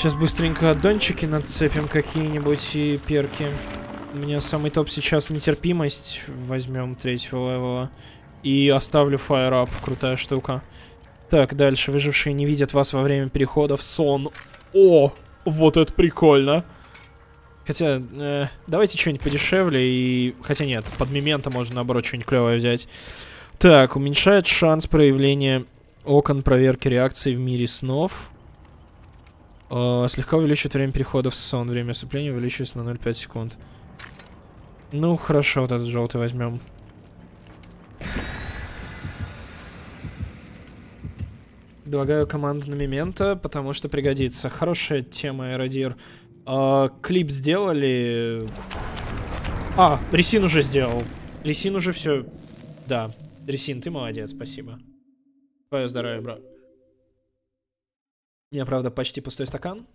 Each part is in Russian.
Сейчас быстренько аддончики нацепим какие-нибудь и перки. У меня самый топ сейчас нетерпимость. Возьмем третьего левела. И оставлю Up. Крутая штука. Так, дальше. Выжившие не видят вас во время перехода в сон. О! Вот это прикольно. Хотя, э, давайте что-нибудь подешевле и... Хотя нет, под мемента можно, наоборот, что-нибудь клевое взять. Так, уменьшает шанс проявления окон проверки реакции в мире снов. Э, слегка увеличивает время перехода в сон. Время осыпления увеличивается на 0,5 секунд. Ну, хорошо, вот этот желтый возьмем. Предлагаю команду на Мемента, потому что пригодится. Хорошая тема, Эродир. А, клип сделали. А, Ресин уже сделал. Ресин уже все. Да. Ресин, ты молодец, спасибо. Твое здоровье, бро. У меня, правда, почти пустой стакан.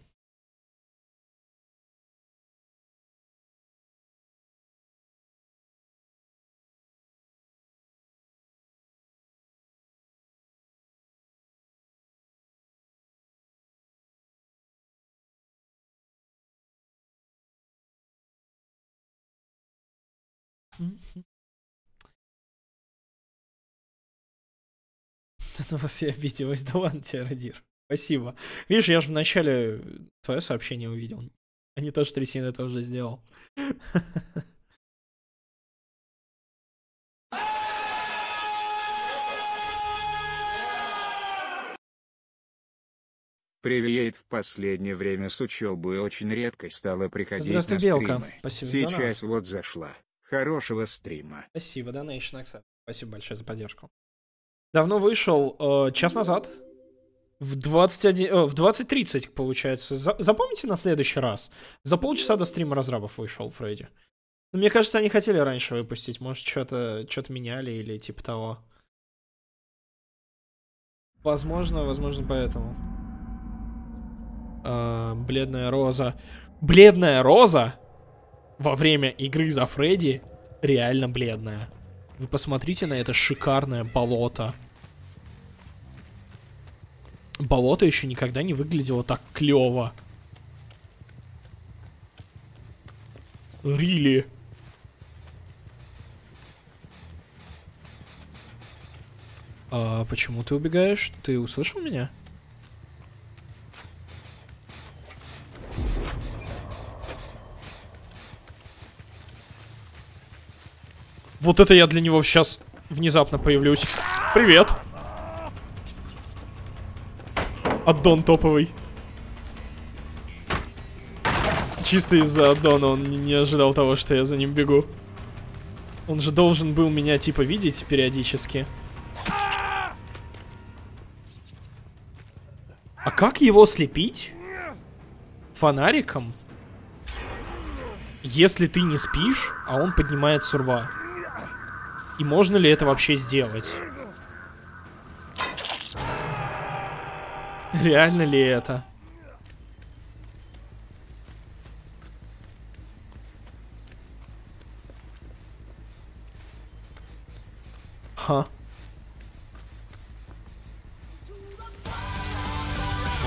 Это вас я обиделась, да ладно тебе, Радир. Спасибо. Видишь, я же вначале твое сообщение увидел. А не то, что Трясина это уже сделал. Привет, в последнее время с учебой очень редко стало приходить Здравствуй, на Белка. стримы. Спасибо за Сейчас вот зашла. Хорошего стрима. Спасибо, Donation Accept. Спасибо большое за поддержку. Давно вышел, э, час назад. В 21, э, в 20.30, получается. За- запомните на следующий раз. За полчаса до стрима разрабов вышел Фредди. Ну, мне кажется, они хотели раньше выпустить. Может, что-то что меняли или типа того. Возможно, возможно, поэтому. Э, бледная роза. Бледная роза во время игры за Фредди реально бледная. Вы посмотрите на это шикарное болото. Болото еще никогда не выглядело так клево. Рили. А почему ты убегаешь? Ты услышал меня? Вот это я для него сейчас внезапно появлюсь. Привет. Аддон топовый. Чисто из-за аддона он не, ожидал того, что я за ним бегу. Он же должен был меня типа видеть периодически. А как его слепить? Фонариком? Если ты не спишь, а он поднимает сурва. И можно ли это вообще сделать? Реально ли это? Ха.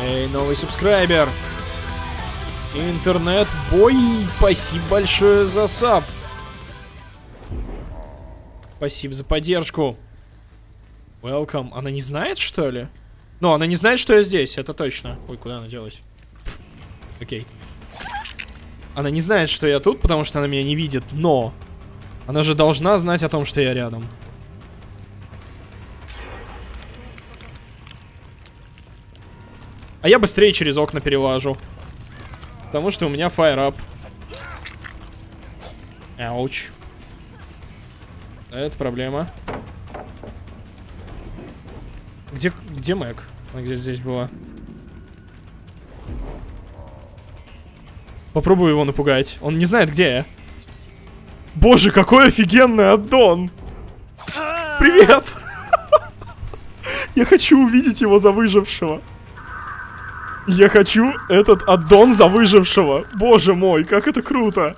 Эй, новый субскрайбер. Интернет-бой. Спасибо большое за саб. Спасибо за поддержку. Welcome. Она не знает, что ли? Ну, она не знает, что я здесь, это точно. Ой, куда она делась? Окей. Она не знает, что я тут, потому что она меня не видит, но... Она же должна знать о том, что я рядом. А я быстрее через окна перелажу. Потому что у меня fire up. Ауч. Это проблема. Где, где Мэг? Она где здесь была. Попробую его напугать. Он не знает, где я. Боже, какой офигенный аддон! Привет! Я хочу увидеть его за выжившего. Я хочу этот аддон за выжившего. Боже мой, как это круто!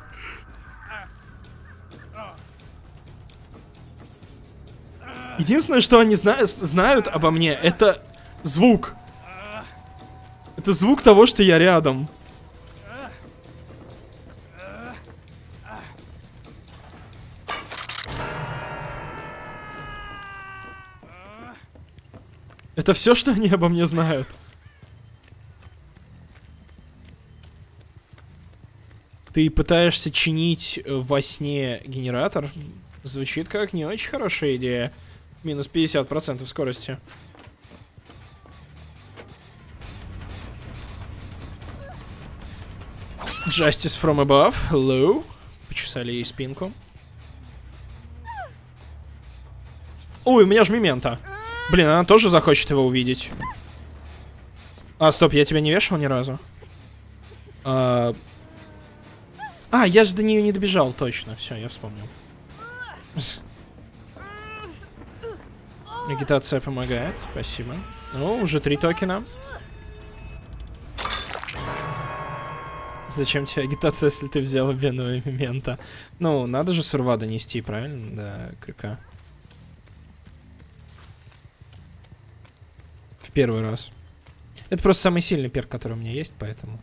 Единственное, что они зна знают обо мне, это звук. Это звук того, что я рядом. Это все, что они обо мне знают. Ты пытаешься чинить во сне генератор? Звучит как не очень хорошая идея. Минус 50% скорости. Justice from above. Hello. Почесали ей спинку. Ой, у меня же мемента. Блин, она тоже захочет его увидеть. А, стоп, я тебя не вешал ни разу? А, а я же до нее не добежал, точно. Все, я вспомнил. Агитация помогает, спасибо. Ну, уже три токена. Зачем тебе агитация, если ты взял веновый мемента? Ну, надо же сурва донести, правильно? Да, крюка. В первый раз. Это просто самый сильный перк, который у меня есть, поэтому...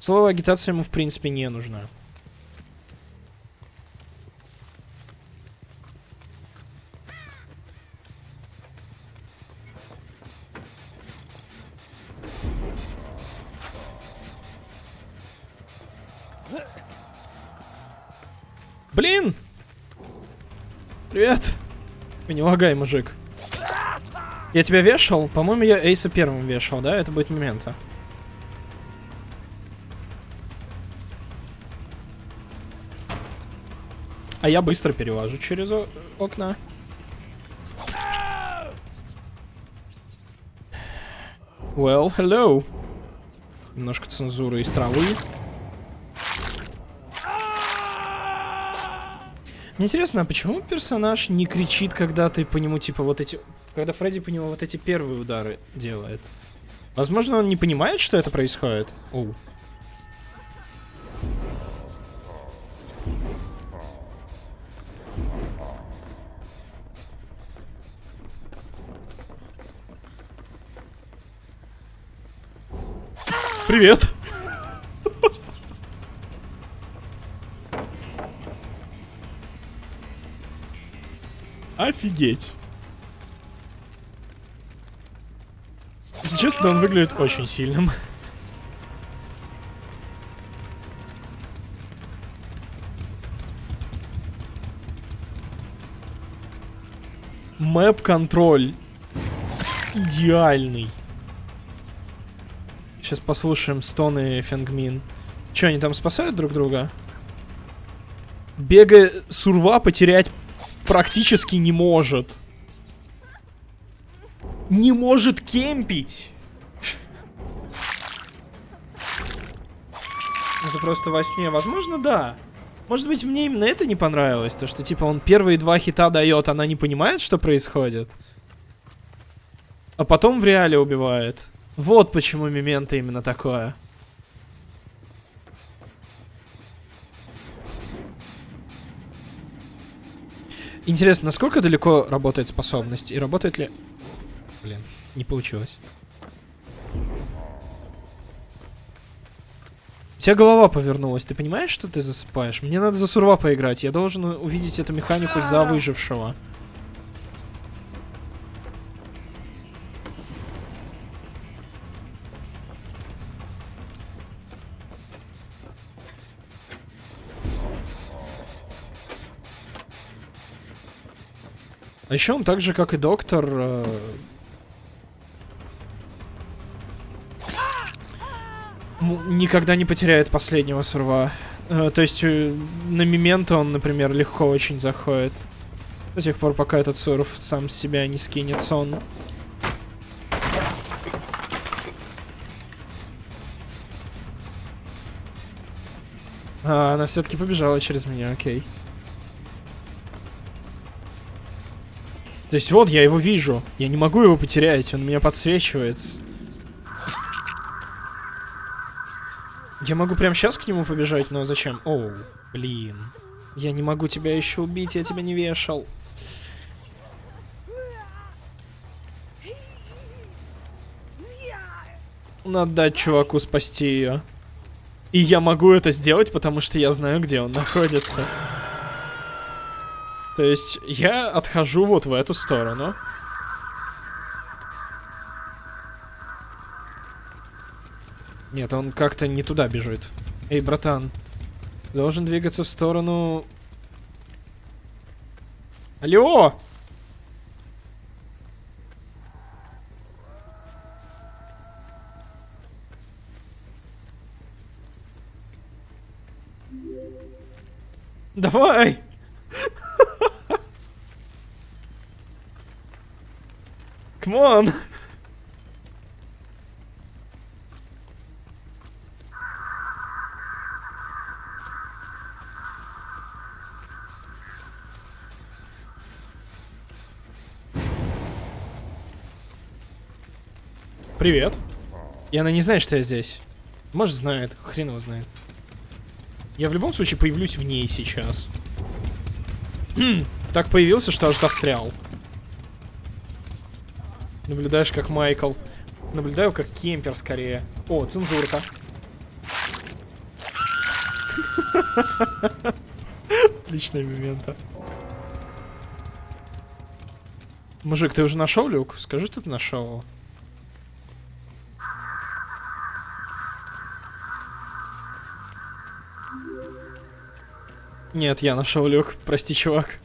Слово агитация ему, в принципе, не нужна. Лагай, мужик. Я тебя вешал? По-моему, я Эйса первым вешал, да? Это будет момента. А я быстро перевожу через окна. Well, hello. Немножко цензуры из травы. Мне интересно, а почему персонаж не кричит, когда ты по нему, типа, вот эти... Когда Фредди по нему вот эти первые удары делает? Возможно, он не понимает, что это происходит? Оу. Привет! Офигеть. Если честно, он выглядит очень сильным. Мэп-контроль. Идеальный. Сейчас послушаем стоны Фенгмин. Че, они там спасают друг друга? Бегая сурва потерять практически не может. Не может кемпить. Это просто во сне. Возможно, да. Может быть, мне именно это не понравилось. То, что, типа, он первые два хита дает, она не понимает, что происходит. А потом в реале убивает. Вот почему Мемента именно такое. Интересно, насколько далеко работает способность? И работает ли... Блин, не получилось. У голова повернулась. Ты понимаешь, что ты засыпаешь? Мне надо за сурва поиграть. Я должен увидеть эту механику за выжившего. А еще он так же, как и доктор... Э... Никогда не потеряет последнего сурва. Э, то есть э, на Мементо он, например, легко очень заходит. До тех пор, пока этот сурф сам себя не скинет сон. А, она все-таки побежала через меня, окей. То есть вот, я его вижу. Я не могу его потерять, он меня подсвечивается. Я могу прямо сейчас к нему побежать, но зачем? Оу, блин. Я не могу тебя еще убить, я тебя не вешал. Надо дать чуваку спасти ее. И я могу это сделать, потому что я знаю, где он находится. То есть я отхожу вот в эту сторону. Нет, он как-то не туда бежит. Эй, братан, должен двигаться в сторону... Алло! Давай! Come on! Привет. И она не знает, что я здесь. Может, знает. Хрен его знает. Я в любом случае появлюсь в ней сейчас. так появился, что аж застрял. Наблюдаешь, как Майкл. Наблюдаю, как кемпер скорее. О, цензурка. Отличные моменты. Мужик, ты уже нашел люк? Скажи, что ты нашел. Нет, я нашел люк. Прости, чувак.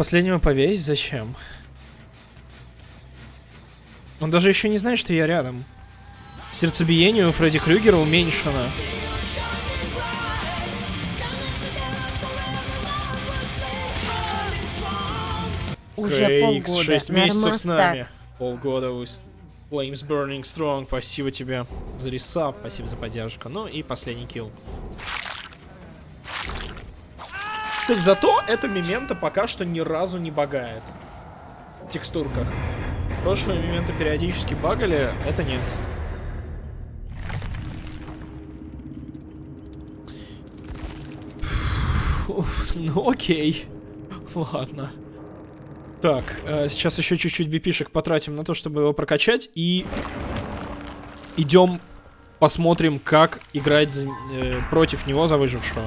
Последнего повесь? Зачем? Он даже еще не знает, что я рядом. Сердцебиение у Фредди Крюгера уменьшено. Уже Крейг, полгода. 6 месяцев с нами. Полгода with Flames Burning Strong. Спасибо тебе за ресап, спасибо за поддержку. Ну и последний килл. Кстати, зато эта мемента пока что ни разу не багает. В текстурках. Прошлые моменты периодически багали, это нет. Ну окей. Ладно. Так, э, сейчас еще чуть-чуть бипишек потратим на то, чтобы его прокачать. И идем посмотрим, как играть за- э, против него за выжившего.